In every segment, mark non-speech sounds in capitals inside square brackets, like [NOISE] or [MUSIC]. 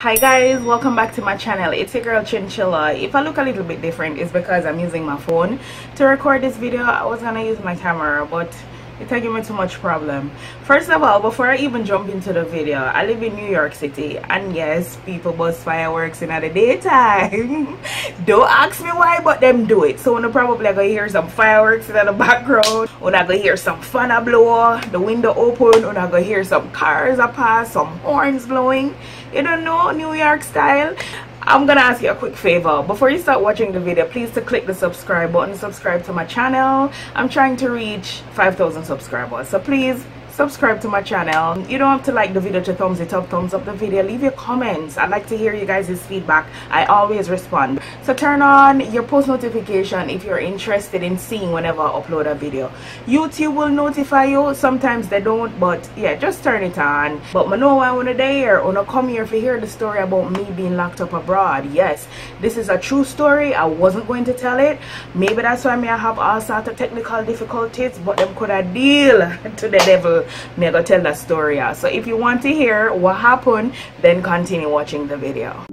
hi guys welcome back to my channel. It's your girl chinchilla. If i look a little bit different it's because i'm using my phone to record this video. I was gonna use my camera but it's giving me too much problem. First of all before i even jump into the video i live in new york city and yes people bust fireworks in the daytime. [LAUGHS] Don't ask me why but them do it. So when probably gonna hear some fireworks in the background. When i gonna hear some fun blow the window open. When i gonna hear some cars a pass some horns blowing you don't know new york style I'm gonna ask you a quick favor. Before you start watching the video please to click the subscribe button subscribe to my channel. I'm trying to reach 5,000 subscribers. So please subscribe to my channel. You don't have to like the video to thumbs it up thumbs up the video. Leave your comments. I'd like to hear you guys' feedback. I always respond. So turn on your post notification if you're interested in seeing whenever i upload a video. Youtube will notify you. Sometimes they don't but yeah just turn it on. But I know I wanna there wanna come here to hear the story about me being locked up abroad. Yes this is a true story. I wasn't going to tell it. Maybe that's why me i have all sorts of technical difficulties but them could have deal [LAUGHS] to the devil me I go tell that story out. So if you want to hear what happened, then continue watching the video.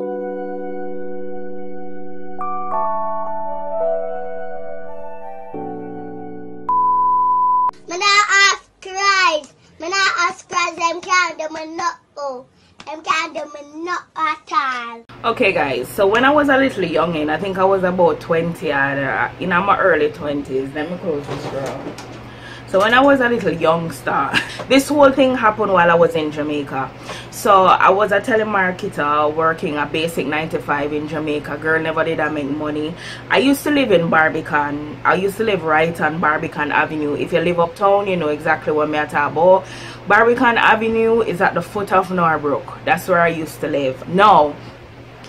I ask Christ. I ask Christ them can't do me not oh. Them can't do me not at all. Okay guys, so when I was a little young, and I think I was about 20 or in my early 20s. Let me close this door so when i was a little youngster [LAUGHS] this whole thing happened while i was in jamaica. So i was a telemarketer working a basic 95 in jamaica. Girl never did i make money. I used to live in barbican. I used to live right on barbican avenue. If you live uptown you know exactly what me talk about. Barbican avenue is at the foot of norbrook. That's where i used to live. No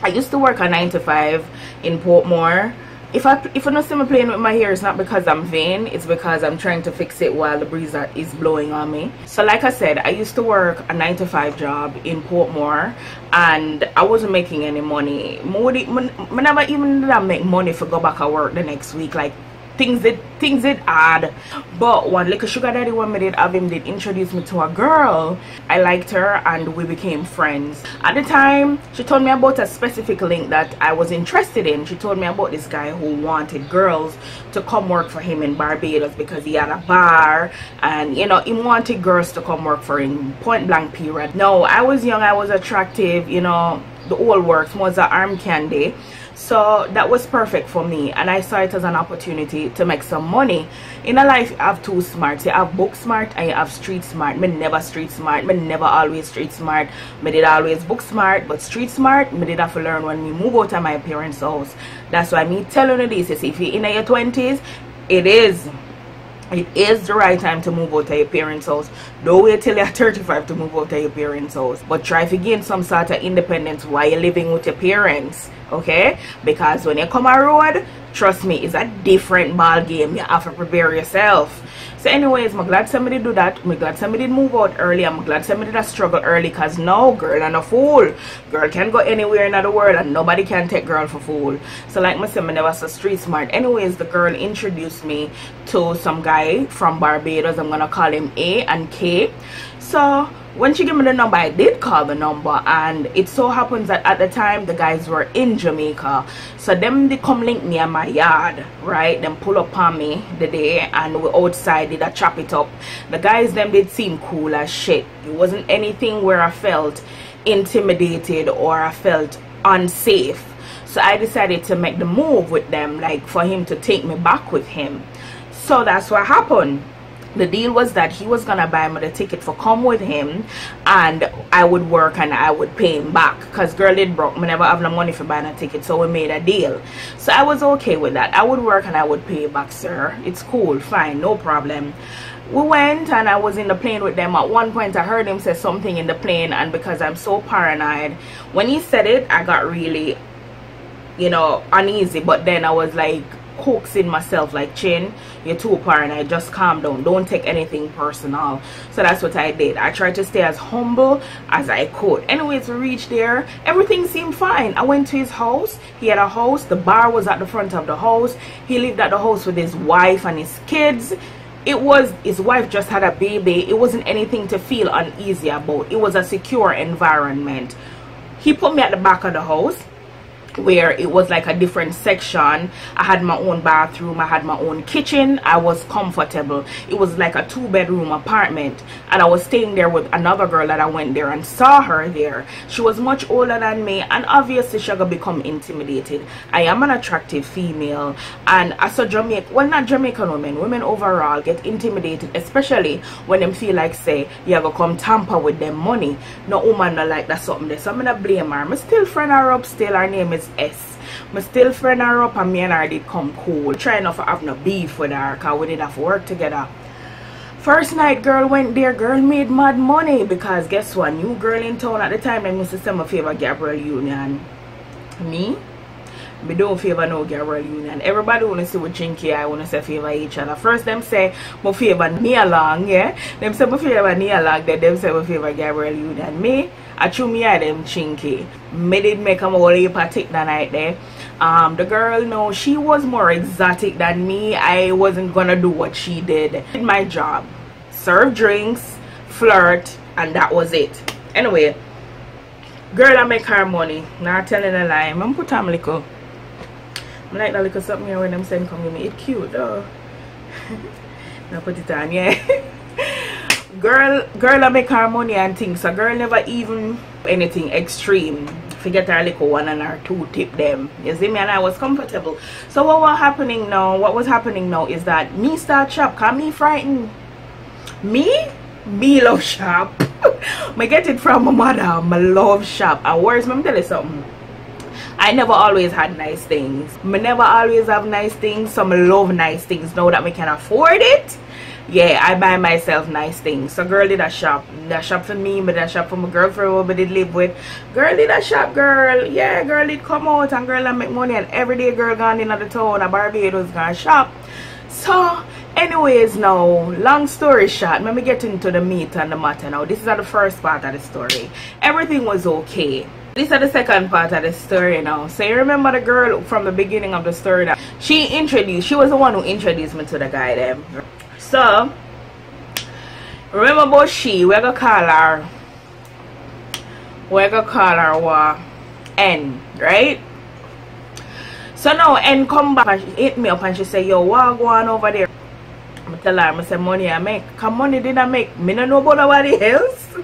i used to work a 9 to 5 in portmore if I if I don't see me playing with my hair it's not because I'm vain it's because I'm trying to fix it while the breeze is blowing on me. So like I said I used to work a 9 to 5 job in Portmore and I wasn't making any money. More never even make money for go back to work the next week like things that things that odd. But one little sugar daddy one did have him did introduce me to a girl. I liked her and we became friends. At the time she told me about a specific link that i was interested in. She told me about this guy who wanted girls to come work for him in barbados because he had a bar and you know he wanted girls to come work for him point blank period. No i was young i was attractive you know the old works was an arm candy. So that was perfect for me and i saw it as an opportunity to make some money. In a life you have two smarts. You have book smart and you have street smart. Me never street smart. Me never always street smart. Me did always book smart but street smart me did have to learn when we move out of my parents house. That's why me telling you this is if you're in your 20s it is it is the right time to move out of your parents' house. Don't wait till you're [LAUGHS] 35 to move out of your parents' house. But try to gain some sort of independence while you're living with your parents. Okay? Because when you come on road, trust me, it's a different ball game. You have to prepare yourself so anyways i'm glad somebody do that. I'm glad somebody move out early. I'm glad somebody that struggle early because no girl and a fool. Girl can go anywhere in the world and nobody can take girl for fool. So like my son never so street smart. Anyways the girl introduced me to some guy from barbados. I'm gonna call him a and k so when she gave me the number i did call the number and it so happens that at the time the guys were in jamaica. So them they come link near my yard right? Them pull up on me the day and we outside did a chop it up. The guys them did seem cool as shit. It wasn't anything where i felt intimidated or i felt unsafe. So i decided to make the move with them like for him to take me back with him. So that's what happened the deal was that he was gonna buy me the ticket for come with him and I would work and I would pay him back. Because girl it broke. Me never have no money for buying a ticket so we made a deal. So I was okay with that. I would work and I would pay back sir. It's cool fine no problem. We went and I was in the plane with them. At one point I heard him say something in the plane and because I'm so paranoid when he said it I got really you know uneasy. But then I was like coaxing myself like chin you're too paranoid just calm down. Don't take anything personal. So that's what i did. I tried to stay as humble as i could. Anyways we reached there. Everything seemed fine. I went to his house. He had a house. The bar was at the front of the house. He lived at the house with his wife and his kids. It was his wife just had a baby. It wasn't anything to feel uneasy about. It was a secure environment. He put me at the back of the house where it was like a different section. I had my own bathroom i had my own kitchen. I was comfortable. It was like a two bedroom apartment. And i was staying there with another girl that i went there and saw her there. She was much older than me and obviously she gonna become intimidated. I am an attractive female and as a jamaican well not jamaican women women overall get intimidated especially when them feel like say you're gonna come tamper with them money. No woman not like that something there. So i'm gonna blame her. I'm still friend her up still her name is S. I still friend her up and me and her did come cool. Try not to have no beef with her because we did have to work together. First night girl went there, girl made mad money because guess what? New girl in town at the time to send my favor Gabrielle Union. Me? Me don't favor no Gabrielle Union. Everybody wanna see what Chinky I wanna say favor each other. First them say my favor me along, yeah? Them say my favor me along, then them say my favor Gabrielle Union. Me? I chew me at them chinky. Me did make a whole heap of that night there. Um, the girl, no, she was more exotic than me. I wasn't gonna do what she did. Did my job. Serve drinks, flirt, and that was it. Anyway, girl I make her money. Not telling a lie. I'm put on little. I like that little something here when them send come with me. It cute though. [LAUGHS] now put it on, yeah. [LAUGHS] girl girl I make her money and things. So girl never even anything extreme. Forget her little one and her two tip them. You see me? And I was comfortable. So what was happening now what was happening now is that me start shop can me frightened. Me? Me love shop. [LAUGHS] I get it from my mother. My love shop. And worse let me tell you something. I never always had nice things. I never always have nice things. Some love nice things. Now that we can afford it yeah i buy myself nice things. So girl did a shop. That shop for me but that shop for my girlfriend who did live with. Girl did a shop girl. Yeah girl did come out and girl I make money. And every day girl gone in the town. A barbados gonna shop. So anyways now long story short let me get into the meat and the matter now this is the first part of the story. Everything was okay. This is the second part of the story now. So you remember the girl from the beginning of the story that she introduced she was the one who introduced me to the guy then so, remember about she, we're gonna call her, we're gonna call her what? N, right? So now N come back and she hit me up and she say, yo, what going over there? I tell her, I say, money I make. Come money did I make? Me don't know about nobody else.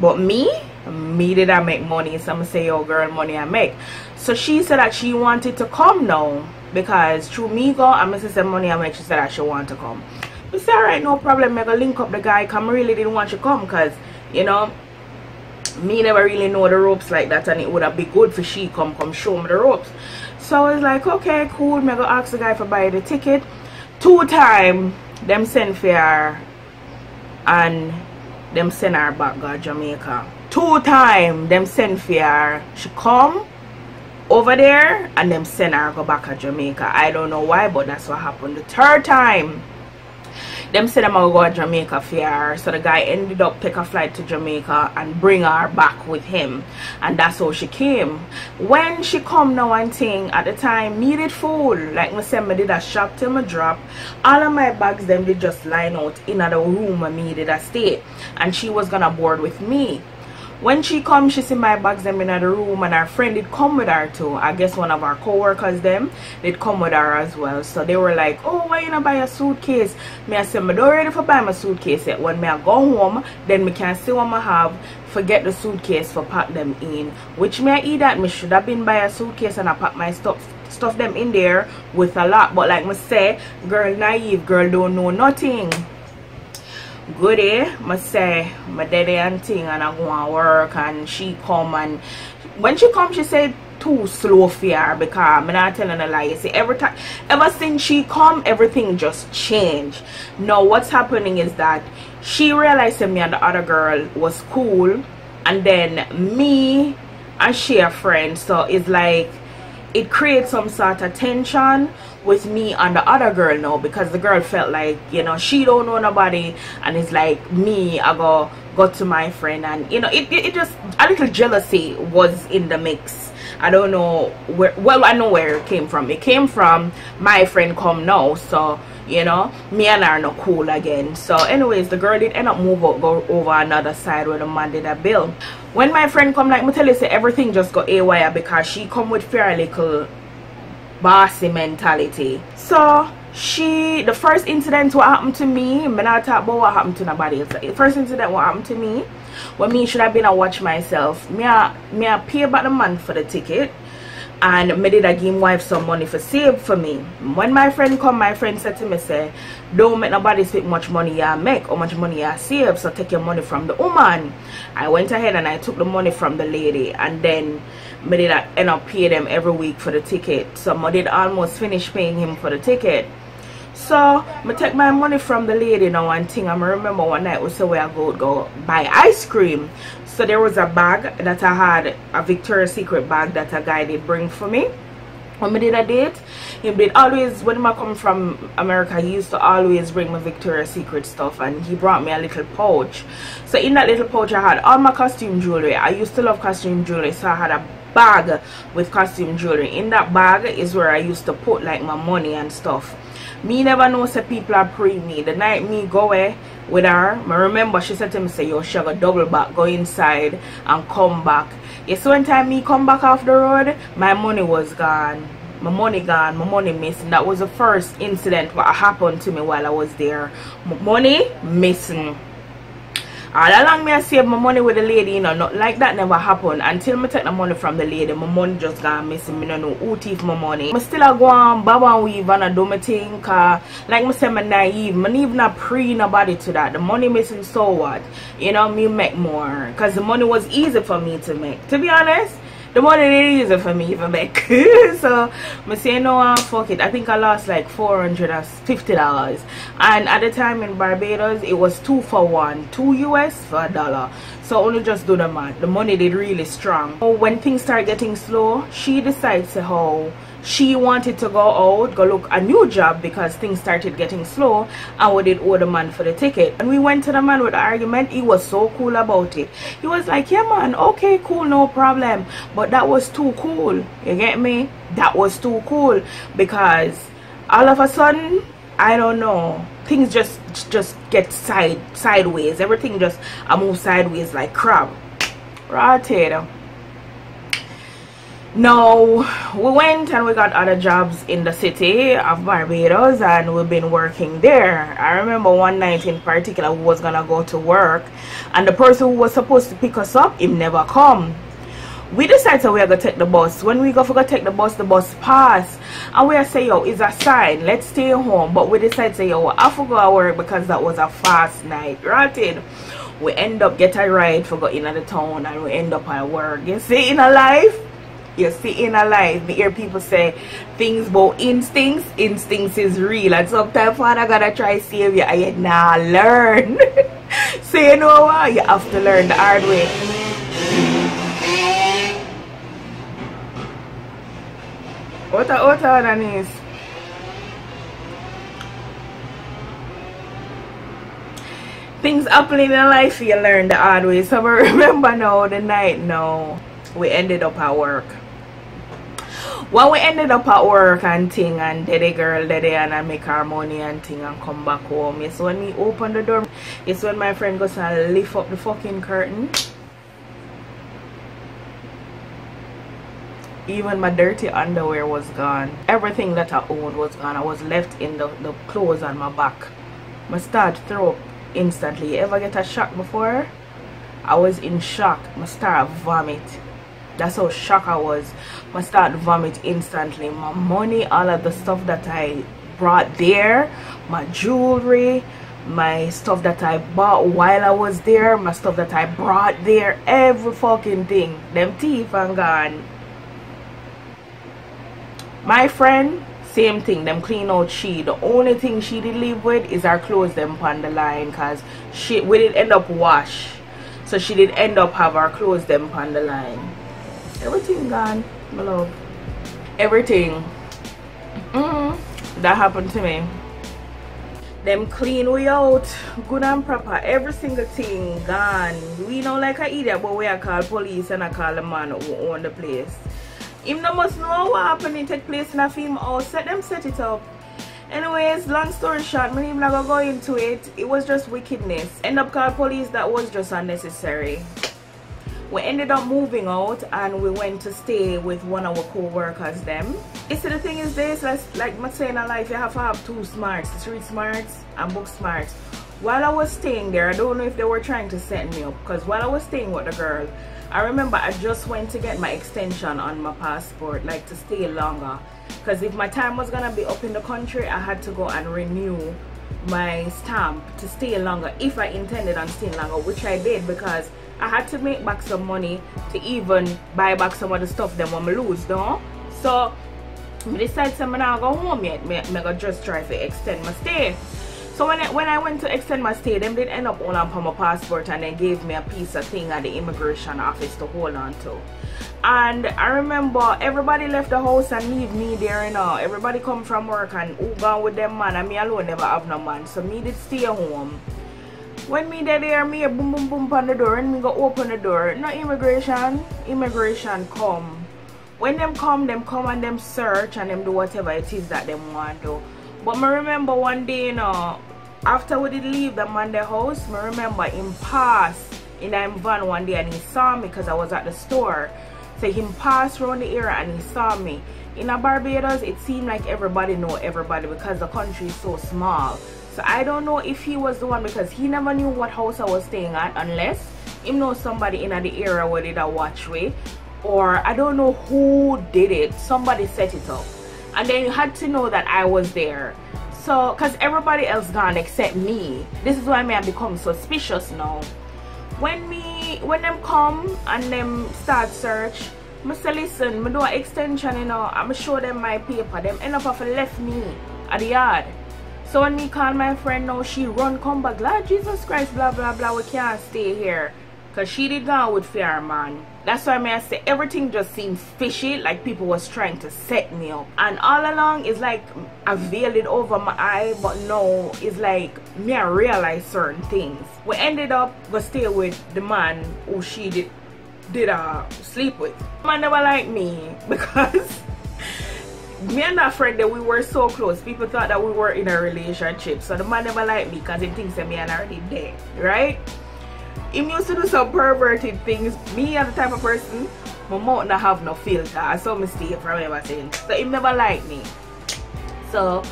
But me, me did I make money. So I say, yo, girl, money I make. So she said that she wanted to come now because through me go, I'm going to say money I make. She said that she want to come. I said, alright, no problem. Going to link up the guy. Come really didn't want you to come because, you know, me never really know the ropes like that and it would have been good for she come come show me the ropes. So I was like, okay, cool. Going to ask the guy for buy the ticket. Two time, them send her and them send her back to Jamaica. Two time, them send her. She come over there and them send her go back to Jamaica. I don't know why, but that's what happened. The third time, them said I'm gonna go to Jamaica for her. So the guy ended up take a flight to Jamaica and bring her back with him. And that's how she came. When she come now and thing, at the time, me did full. Like I said, me did a shop till me drop. All of my bags them did just line out in the room and me did a stay. And she was gonna board with me when she come she see my bags them in the room and her friend did come with her too. I guess one of our co-workers them did come with her as well. So they were like oh why you not buy a suitcase? Me i said me don't ready for buy my suitcase yet. When me i go home then me can see what i have forget the suitcase for pack them in. Which me i eat that me should have been buy a suitcase and i pack my stuff stuff them in there with a lot. But like me say girl naive girl don't know nothing goody I say my daddy and thing and I go and work and she come and when she come she said too slow her because I'm not telling a lie. You see every time ever since she come everything just changed now what's happening is that she realized that me and the other girl was cool and then me and she a friend so it's like it creates some sort of tension with me and the other girl now because the girl felt like you know she don't know nobody and it's like me I go go to my friend and you know it, it, it just a little jealousy was in the mix I don't know where well I know where it came from. It came from my friend come now so you know me and her not cool again. So anyways the girl did end up move out go over another side where the man did a bill. When my friend come like me tell you say everything just got a because she come with fairly little bossy mentality. So she the first incident what happened to me I'm not talk about what happened to nobody else. The first incident what happened to me when me should have been a watch myself? Me a, me a pay about the month for the ticket. And me did I give wife some money for save for me. When my friend come my friend said to me say don't make nobody speak much money you make or much money you save so take your money from the woman. I went ahead and I took the money from the lady. And then me did I end up pay them every week for the ticket. So I did almost finish paying him for the ticket so I take my money from the lady now one thing I remember one night was the way I go go buy ice cream. So there was a bag that I had a Victoria's Secret bag that a guy did bring for me. When I did a date he did always when I come from America he used to always bring my Victoria's Secret stuff and he brought me a little pouch. So in that little pouch I had all my costume jewelry. I used to love costume jewelry so I had a bag with costume jewelry. In that bag is where I used to put like my money and stuff me never know say people are pre me. The night me go away with her I remember she said to me say yo she got double back. Go inside and come back. Yes one time me come back off the road my money was gone. My money gone my money missing. That was the first incident what happened to me while I was there. Money missing all along me I save my money with the lady you know not like that never happened. Until me take the money from the lady my money just gone missing. Me no know who thief my money. I still a go on bob and weave and I do my thing cause like me say I'm naive. Me even not pre nobody to that. The money missing so what? You know me make more. Because the money was easy for me to make. To be honest the money they use it for me even make. [LAUGHS] So I say no uh, fuck it. I think I lost like 450 dollars. And at the time in Barbados it was two for one two US for a dollar. So only just do the math. The money did really strong. When things start getting slow she decides to how she wanted to go out go look a new job because things started getting slow. And we did owe the man for the ticket. And we went to the man with the argument. He was so cool about it. He was like yeah man okay cool no problem. But that was too cool. You get me? That was too cool. Because all of a sudden i don't know things just just get side sideways. Everything just i move sideways like crab. Right here no we went and we got other jobs in the city of barbados and we've been working there. I remember one night in particular we was gonna go to work and the person who was supposed to pick us up him never come. We decided so we are gonna take the bus. When we go for take the bus the bus pass. And we are say yo it's a sign. Let's stay home. But we decided say yo i forgot our work because that was a fast night. Right we end up get a ride for going into the town and we end up at work. You see in a life you see in a life me hear people say things about instincts. Instincts is real. And sometimes father gotta try save you. And you nah learn [LAUGHS] so you know what? You have to learn the hard way. What a what a is things happening in life you learn the hard way. So [LAUGHS] remember now the night now we ended up at work when we ended up at work and thing and daddy girl daddy and I make our money and thing and come back home. Yes when we open the door yes when my friend goes and lift up the fucking curtain. Even my dirty underwear was gone. Everything that I owned was gone. I was left in the, the clothes on my back. I start throw up instantly. You ever get a shock before? I was in shock. I start vomit that's how shocked I was I start vomit instantly. My money all of the stuff that I brought there my jewelry my stuff that I bought while I was there my stuff that I brought there every fucking thing. Them teeth and gone. My friend same thing. Them clean out she the only thing she did leave with is our clothes them on the line because she we didn't end up wash. So she did end up have our clothes them on the line everything gone my love everything. Mm that happened to me. Them clean we out good and proper every single thing gone. We know like I idiot but we I call police and I call the man who own the place. Him no must know what happened. Take place in a film house. Set them set it up. Anyways, long story short, I'm not gonna go into it. It was just wickedness. End up call police. That was just unnecessary. We ended up moving out and we went to stay with one of our co-workers them. You see the thing is this, like my saying in life, you have to have two smarts, street smarts and book smarts. While I was staying there, I don't know if they were trying to set me up because while I was staying with the girl, I remember I just went to get my extension on my passport, like to stay longer because if my time was gonna be up in the country I had to go and renew my stamp to stay longer if I intended on staying longer which I did because I had to make back some money to even buy back some of the stuff that I'm lose though so I decided I'm not go home yet. Me, me go just try to extend my stay so when I, when I went to extend my stay them did end up holding on my passport and they gave me a piece of thing at the immigration office to hold on to. And I remember everybody left the house and leave me there you know. Everybody come from work and who gone with them man? And me alone never have no man. So me did stay home. When me there there me boom boom boom on the door and me go open the door. No immigration immigration come. When them come them come and them search and them do whatever it is that them want to but me remember one day you know after we did leave the the house me remember him pass in him van one day and he saw me because I was at the store so him passed around the area and he saw me. In Barbados, it seemed like everybody know everybody because the country is so small. So I don't know if he was the one because he never knew what house I was staying at unless he know somebody in the area where did a watch way or I don't know who did it. Somebody set it up. And then you had to know that I was there. So, because everybody else gone except me. This is why me I become suspicious now. When me when them come and them start search I say listen me do an extension you know. I'm show them my paper. Them end up have left me at the yard. So when me call my friend now she run come back. Like Jesus Christ blah blah blah. We can't stay here. Because she did gone with fear man that's why I say everything just seems fishy like people was trying to set me up. And all along it's like I veiled it over my eye but no it's like me I realize certain things. We ended up go stay with the man who she did did uh sleep with. Man never like me [LAUGHS] because me and that friend that we were so close people thought that we were in a relationship. So the man never liked me because he thinks that me and already dead right him used to do some perverted things. Me as the type of person, my mouth not have no filter. I saw mistake from ever since. So him never liked me. So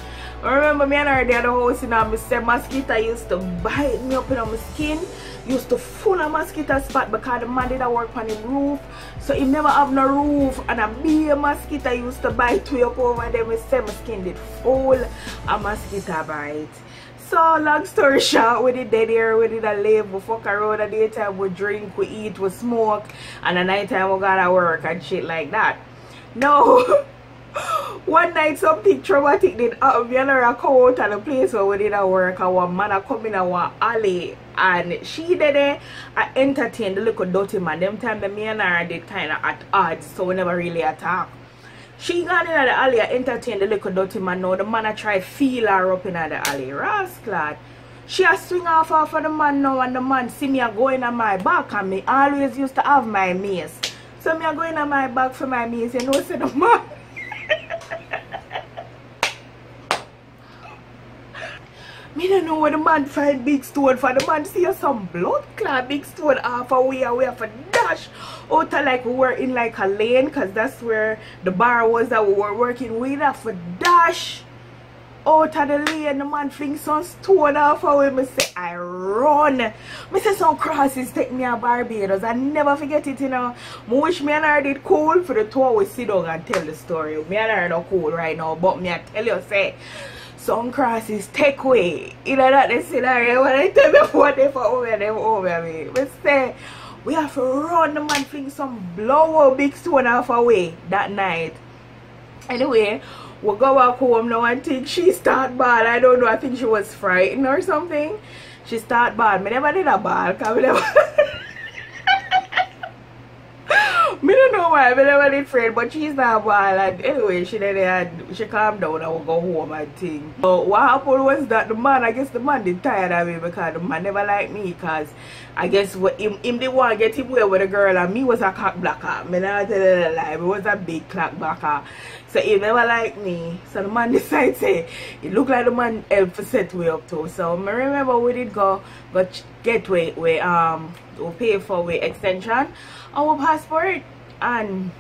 I remember me and her the house, you know, me say mosquito used to bite me up in my skin. Used to full of mosquito spot because the man did a work on the roof. So he never have no roof and a big mosquito used to bite me up over there. Me say my skin did full of mosquito bite. So long story [LAUGHS] short, we did dead here, we did a live, we fuck around the daytime, we drink, we eat, we smoke, and the night time we gotta work and shit like that. No. [LAUGHS] one night something traumatic did happen. Me and her come out of the place where we did our work and one man come in our alley and she did it I entertained the little dirty man. Them time that me and her did kinda at odds so we never really attack. She gone in the alley entertain the little dirty man now. The man I try feel her up in the alley. Rascal. She a swing off off of the man now and the man see me a going on my back and me always used to have my mace. So me a going on my back for my mace. You know, say the man. Me don't know where the man find big stone for. The man. See some blood clot big stone off away away for dash out of like we were in like a lane because that's where the bar was that we were working with have for dash out of the lane. The man fling some stone off away me say I run. Me say some crosses take me a Barbados. I never forget it you know. Me wish me and her did cool for the tour we sit down and tell the story. Me and her not cool right now but me I tell you say some crosses take away. You know that the scenario when I tell me [LAUGHS] what they for over them over me. Me say we have to run the man fling some blow big stone off away that night. Anyway we go back home now and think she start bad. I don't know i think she was frightened or something. She start bad. Me never did a bad cause me never [LAUGHS] [LAUGHS] me don't know why me never did friend but she's not bad and anyway she then had she calmed down and we go home and think. But what happened was that the man i guess the man did tired of me because the man never liked me because I guess what him, him the one get him away with a girl and me was a cock blocker. Me not tell you the lie, was a big clock blocker. So he never like me. So the man [LAUGHS] decided say it looked like the man help to set way up too. So me remember we did go but get way we um we pay for we extension our passport and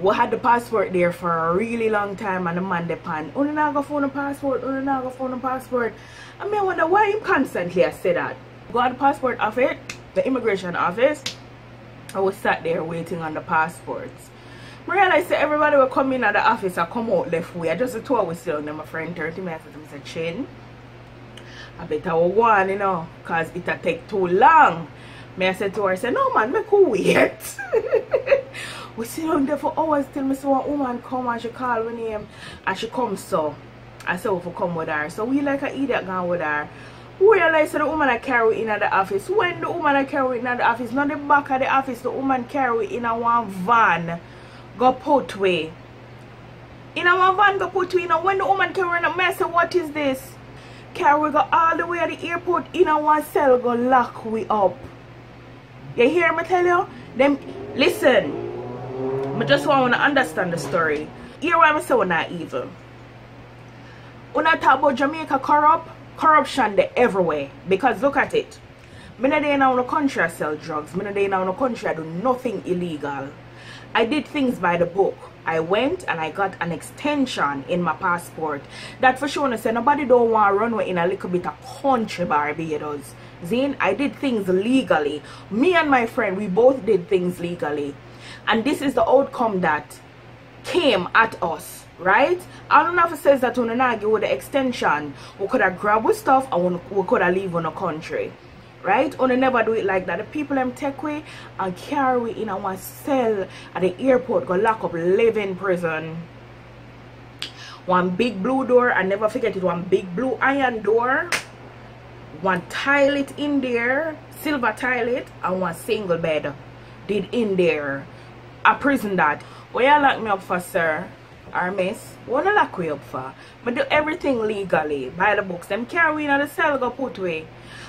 we had the passport there for a really long time and the man depend only now go phone a passport only now go phone a passport I mean I wonder why him constantly I say that go to the passport office the immigration office. I was sat there waiting on the passports. I realized that everybody will come in at the office and come out left way. I just two hours still and my friend 30 minutes I said chin. I better go on you know cause it'll take too long. Me I said to her I said no man make cool wait. [LAUGHS] We sit down there for hours till me one woman come and she call my name and she comes so I said "We'll come with her? So we like an idiot gone with her realize the woman I carry in at the office. When the woman I carry in at the office not the back of the office the woman carry in a one van go put way. In a one van go put way. You know when the woman carry in a mess what is this? Carry go all the way at the airport in a one cell go lock we up. You hear me tell you? Them listen. I just want to understand the story. Here why I'm saying? Not evil. When I talk about Jamaica corrupt, corruption they everywhere. Because look at it. Me not in a country I sell drugs. Me not in a country I do nothing illegal. I did things by the book. I went and I got an extension in my passport. That for sure I say nobody don't want to run away in a little bit of country Barbados. Zine, I did things legally. Me and my friend, we both did things legally and this is the outcome that came at us right? I don't know if it says that on an with the extension we could have grabbed with stuff and we could have leave on a country right? On never do it like that. The people them take away and carry in our cell at the airport go lock up live in prison. One big blue door i never forget it one big blue iron door one toilet in there silver toilet and one single bed did in there. A prison that. What you lock me up for, sir? Or miss? What you lock me up for? I do everything legally. By the books. Them carry in the cell go put away.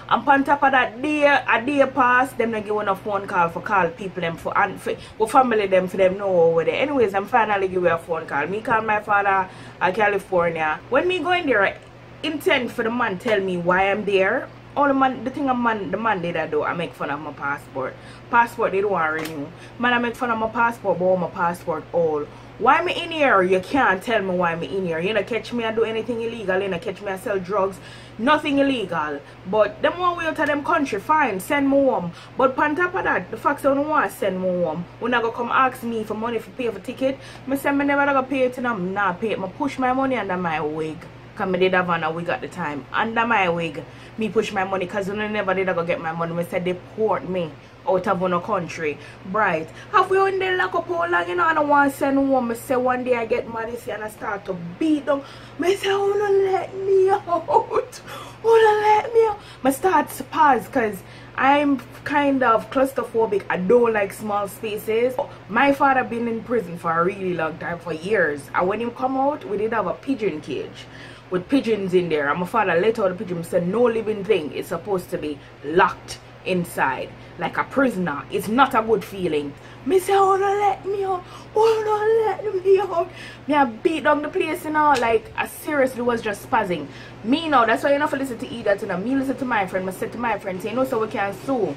And on top of that day, a day pass, them not give a phone call for call people them for and for, for family them for them know over there. Anyways, I'm finally give a phone call. Me call my father at California. When me go in there, intend for the man tell me why I'm there all the man the thing a man the man did I do I make fun of my passport passport they don't want renew man I make fun of my passport but my passport all why me in here? You can't tell me why me in here. You know catch me and do anything illegal. You know catch me and sell drugs. Nothing illegal. But them one way of them country fine send me home. But on top of that the fact that don't want to send me home. When I go come ask me for money for pay for ticket me say me never gonna pay it to them. Nah pay it. Me push my money under my wig. Cause me did have on a wig at the time. Under my wig, me push my money cause when never did I go get my money. Me said deport me out of a country. Bright. Have we on there lock up all long, you know, I don't want to send home. Me say one day I get mad and I start to beat them. Me say, oh, wanna let me out. Oh, wanna let me out. Me start to pause cause I'm kind of claustrophobic. I don't like small spaces. My father been in prison for a really long time, for years. And when he come out, we did have a pigeon cage with pigeons in there and my father let out the pigeon said no living thing is supposed to be locked inside like a prisoner. It's not a good feeling. Me say oh no let me out. Oh no let me out. Me I beat down the place you know like I seriously was just spazzing. Me now that's why you know for listen to that you know me listen to my friend I said to my friend say you know so we can sue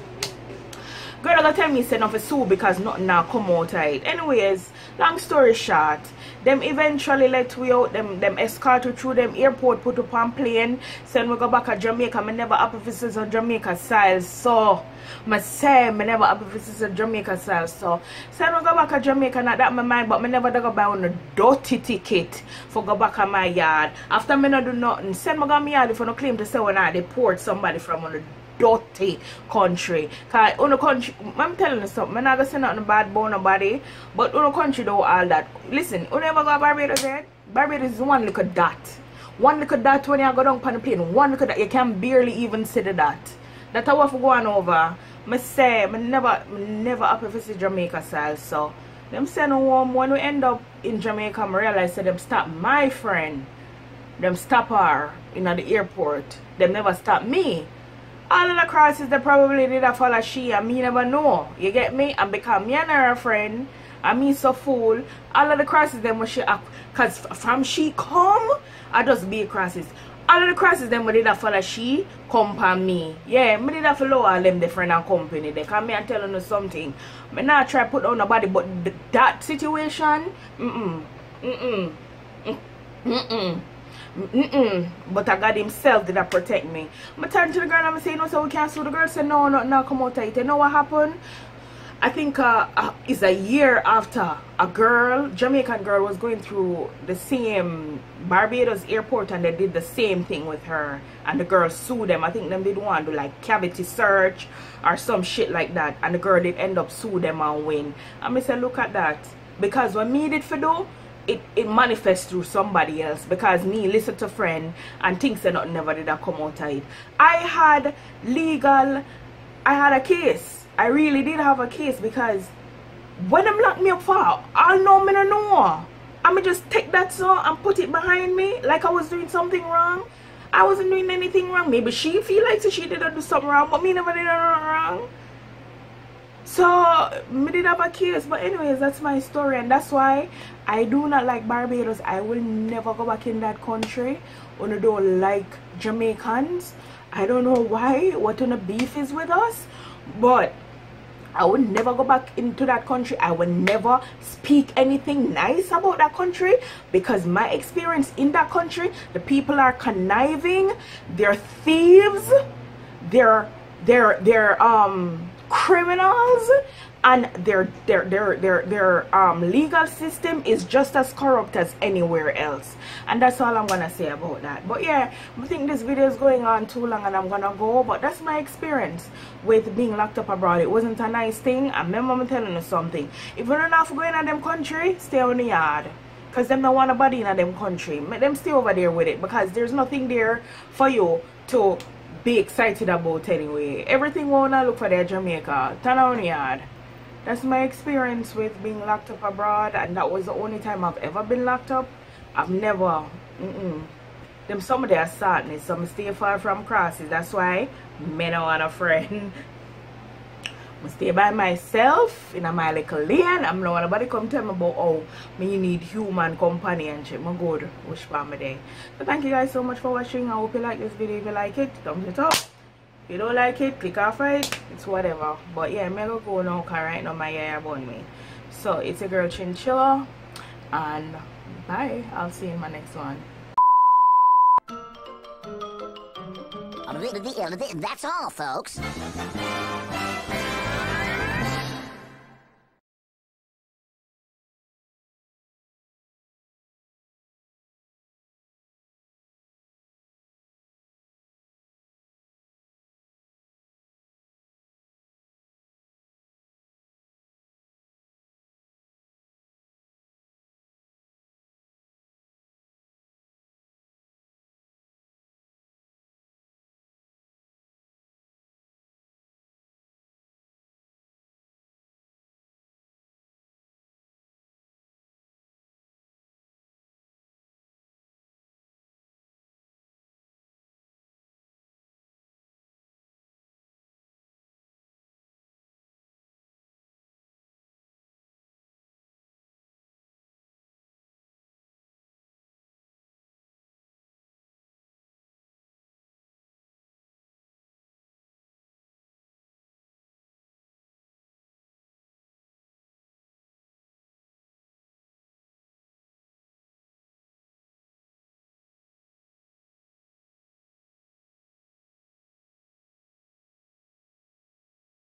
girl gonna tell me send off a sue because nothing now come out it anyways long story short them eventually let we out them them escort through them airport put up on plane send we go back to jamaica. Me never happy visits on jamaica style so my say me never happy visits on jamaica style so send we go back to jamaica not that my mind but me never go buy on a dirty ticket for go back on my yard. After me not do nothing send me go my yard if you no claim to say when i deport somebody from on the dirty country. Cause on the country, I'm telling you something. I'm not gonna say nothing bad about nobody, but on the country though, all that. Listen, you never go to Barbados yet? Barbados is one little dot. One little dot when you go down on the plane. One little dot. You can barely even see the dot. That's how I'm going over. I say, I never, never happy to see Jamaica style. So, them send home when we end up in Jamaica, I realize that them stop my friend. Them stop her in the airport. Them never stop me all of the crosses they probably did a follow she and me never know. You get me? And because me and her friend and me so fool, all of the crosses them was she up cause from she come I just be crosses. All of the crosses them we did a follow she come on me. Yeah, me did follow all them the friend and company they come me and telling you something. Me not try put on nobody but th that situation mm-mm. Mm-mm. Mm-mm. Mm-mm. But I got himself did I protect me. I turn to the girl and I say, no, so we can't sue the girl. Say, no, no, no, come out of it. You know what happened? I think uh, uh, it's a year after a girl, Jamaican girl, was going through the same Barbados airport and they did the same thing with her. And the girl sued them. I think them did want to do like cavity search or some shit like that. And the girl did end up sue them and win. And I said, look at that. Because when me did for do, it, it manifests through somebody else because me listen to friend and things that not never did I come out of it. I had legal I had a case I really did have a case because when them lock me up for, I know me no know. I'ma just take that song and put it behind me like I was doing something wrong. I wasn't doing anything wrong. Maybe she feel like so she didn't do something wrong, but me never did anything wrong. So, me did have a case. But anyways, that's my story. And that's why I do not like Barbados. I will never go back in that country. I don't like Jamaicans. I don't know why. What on the beef is with us. But I would never go back into that country. I would never speak anything nice about that country because my experience in that country, the people are conniving, they're thieves, they're they're they're um criminals and their their their their their um legal system is just as corrupt as anywhere else. And that's all i'm gonna say about that. But yeah i think this video is going on too long and i'm gonna go but that's my experience with being locked up abroad. It wasn't a nice thing. I remember telling you something. If you're not going in them country stay on the yard. Because them don't want a body in them country. Make them stay over there with it because there's nothing there for you to be excited about anyway. Everything wanna look for their jamaica. Turn on the yard that's my experience with being locked up abroad and that was the only time I've ever been locked up. I've never mm -mm. them some of their sadness some stay far from crosses. That's why me no want a friend. [LAUGHS] I stay by myself in my little lane. I'm not nobody come tell me about oh me need human companionship my good wish for me day. So thank you guys so much for watching. I hope you like this video. If you like it thumbs it up you don't like it click off it it's whatever. But yeah i'm gonna go now because right now my hair bun me. So it's a girl chinchilla and bye. I'll see you in my next one. That's all folks